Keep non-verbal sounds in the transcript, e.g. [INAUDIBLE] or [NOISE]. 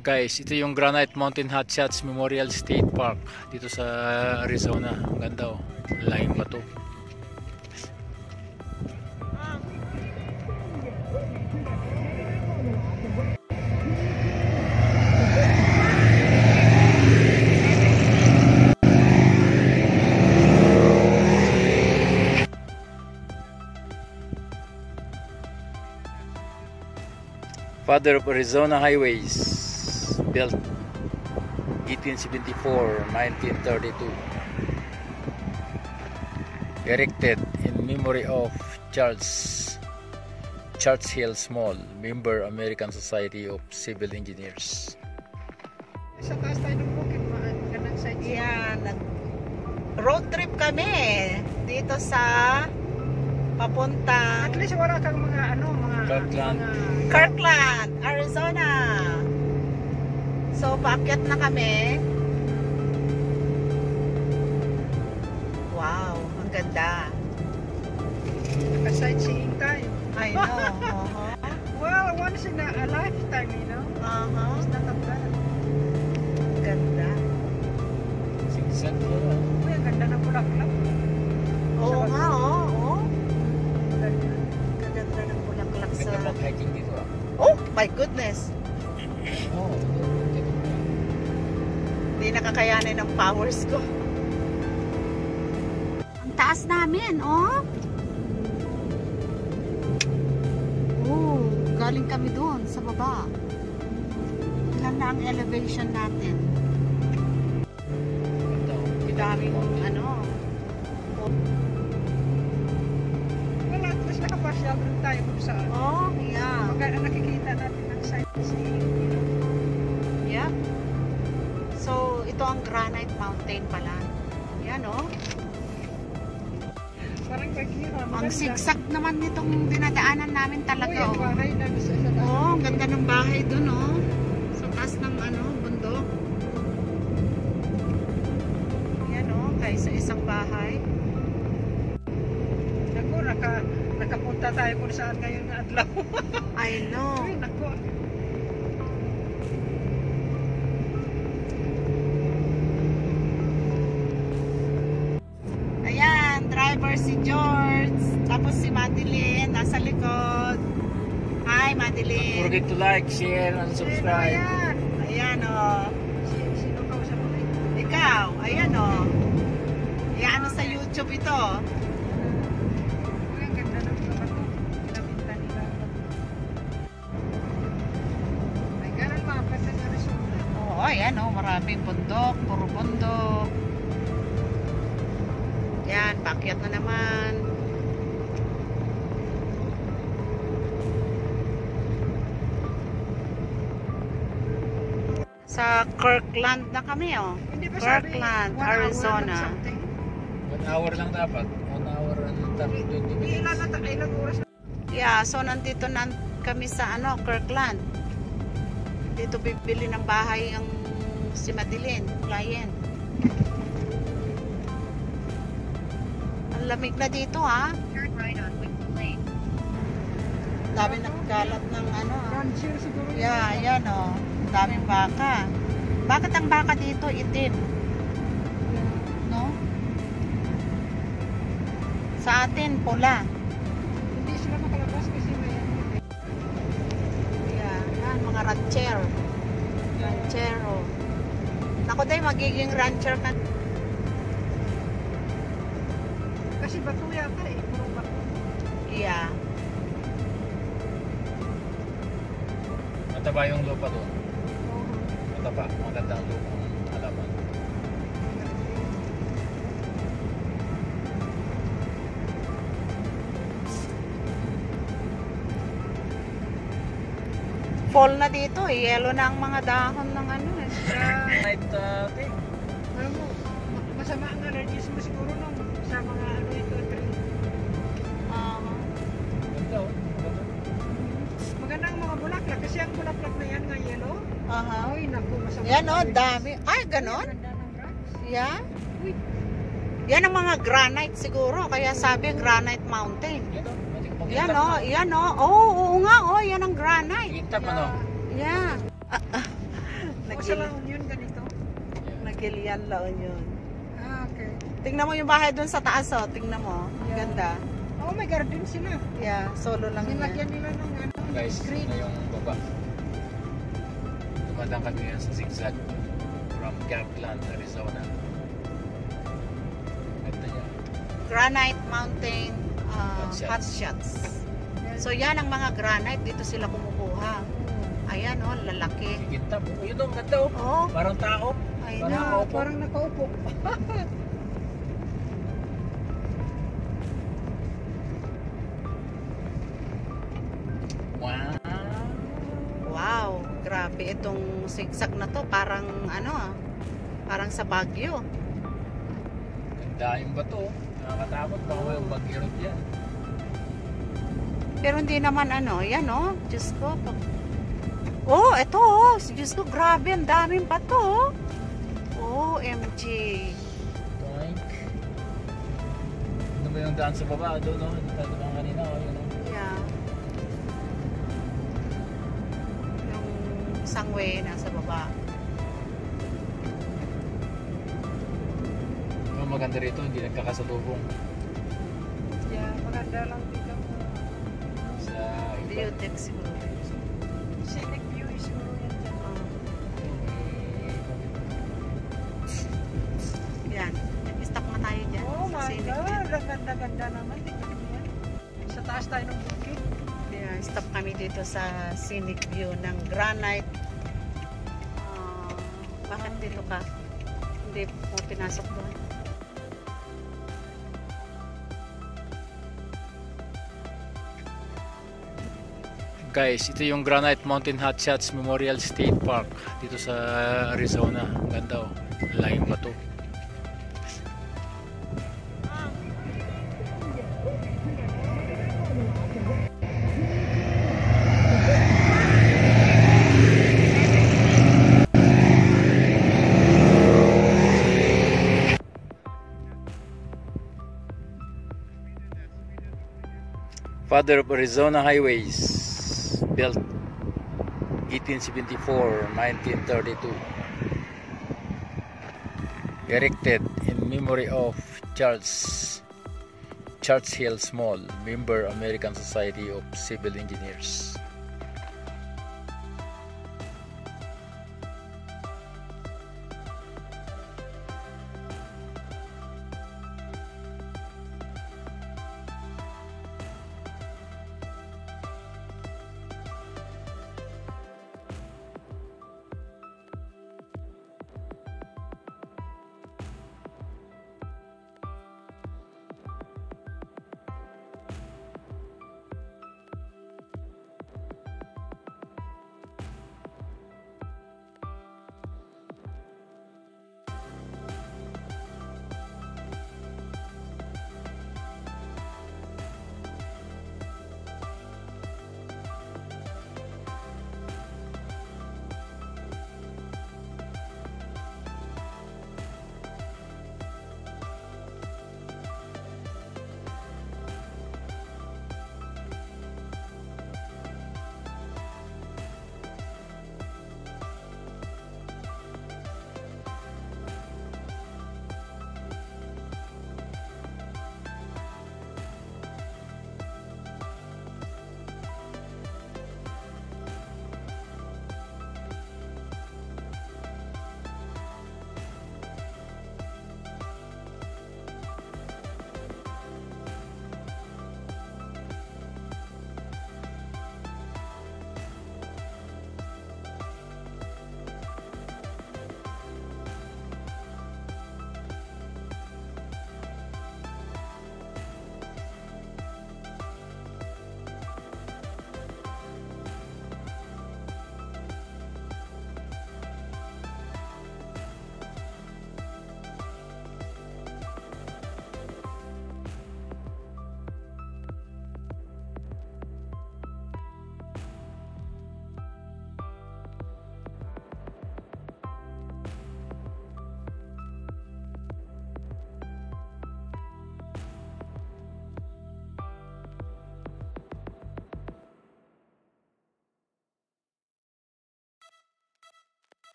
Guys, ito yung Granite Mountain Hotshots Memorial State Park dito sa Arizona. Ang ganda oh. Laking bato. Father of Arizona Highways built 1874-1932 erected in memory of Charles Churchill Small member American Society of Civil Engineers Sa taas tayo ng bukid, side. Yan, nag road trip kami dito sa papuntang At least wala kang mga ano, mga... Kirkland. Mga, Kirkland, Arizona. So, paakyat na kami. Wow, ang ganda. Naka-sightseeing tayo. I know. Uh-huh. Well, once in a, a lifetime, you know. Uh-huh. Powers ko. Ang taas namin, oh. Oh, galing kami doon sa baba. Ilan na ang elevation natin? Ang daming ano. At least nakapasyal rin tayo kung saan. Oh, yeah. Maganda nakikita natin ang sightseeing. Ito ang Granite Mountain pala. Yan, oh. Parang kagira. Ang zigzag naman nitong dinadaanan namin Uy, talaga, oh. bahay na sa. Oh, ang ganda ng bahay dun, oh. Sa taas ng ano, bundok. Yan, oh, kaysa isang bahay. Naku, naka, nakapunta tayo kung saan ngayon na adlaw. I know. [LAUGHS] Uy, naku. Ayan, driver si George. Tapos si Madeline, nasa likod. Hi, Madeline. forget to like, share, and subscribe. Ayan. Ayan, oh. Si- Sino ka sa mga Ikaw, ayan, oh. Ayan, ano sa YouTube ito. Oo, ayan, oh. Maraming bundok, puro bundok. Yan, pakyat na naman. Sa Kirkland na kami, oh. Hindi ba sabi, Kirkland, hour Arizona. something? One hour lang dapat. One hour and 20 Hindi, minutes. Yeah, so nandito na kami sa ano, Kirkland. Dito bibili ng bahay ang si Madeline, client. Lamig na dito ha. Dami nagkalat ng ano. ah. Yeah, yan oh. Daming baka. Bakit ang baka dito itim? No? Sa atin, pula. Hindi sila makalabas kasi may ano. Yeah, yan, mga rancher. Ranchero. Ako tayo magiging rancher ka. Bato yata eh. Puro bato. Yeah. Mataba yung lupa doon. Oo. Mataba. Magandang lupa. Halaman. Fall na dito eh. Yellow na ang mga dahon ng ano eh. Night uh. Alam mo, ma- masama ang allergies mo siguro nung sa mga kasi ang bulaklak na yan nga yellow. aha. Ay, naku, masama. Yan ang oh, dami. Ay, ganon? Yeah. Uy. Yan ang mga granite siguro. Kaya sabi granite mountain. Yan. Pag- Yan pag- oh, yan oh. Oh, oo nga oh, yan ang granite. Itak ano? Yeah. Ah, sa La Union ganito? Nagilian laon yun. Ah, okay. Tingnan mo yung bahay doon sa taas oh. Tingnan mo. Ang Yeah. Ganda. Oh, may garden sila. Yeah, solo lang Nilagyan yan. nila ng ano, Guys, green. na yung baba. Dumadang kami ngayon sa zigzag from Kirkland, Arizona. Ganda niya. Granite Mountain uh, Hot shots. hot shots. So yan ang mga granite. Dito sila kumukuha. Ayan oh, lalaki. Oh, yun ang ganda oh. Oh, Parang tao. ayun Parang na. nakaupo. Parang nakaupo. [LAUGHS] grabe itong zigzag na to. Parang ano ah. Parang sa Baguio. Ganda yung bato. oh. Nakakatakot. Baka may mag-irot yan. Pero hindi naman ano, yan oh. Diyos ko. Oh, ito oh. Diyos ko, grabe. Ang daming bato oh. OMG. Toink. Ano ba yung daan sa baba? Doon no? Tayo ba kanina? Oh, yun, sangwe nasa baba. Ang maganda rito, hindi nagkakasalubong Yeah, maganda lang dito. sa iba. Biotech siguro. Scenic view is siguro yan dyan. Oh, yan. Stop nga tayo dyan. Oh my God, view. ang ganda-ganda naman. Sa taas tayo ng bukid. Yeah, stop kami dito sa scenic view ng granite. Dito ka? Hindi mo pinasok doon. Guys, ito yung Granite Mountain Hotshots Memorial State Park dito sa Arizona. Ang Ganda oh. Laking bato. Father of Arizona Highways built 1874-1932 erected in memory of Charles Churchill Small member American Society of Civil Engineers